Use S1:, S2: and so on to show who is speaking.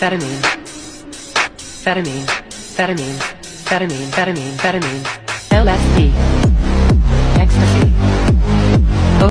S1: Amphetamine. Amphetamine. Amphetamine. Amphetamine. Amphetamine. Amphetamine. LSD.